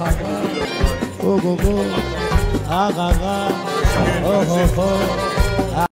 Oh, go, go. Ah, ga, ga. Oh, ho, ho.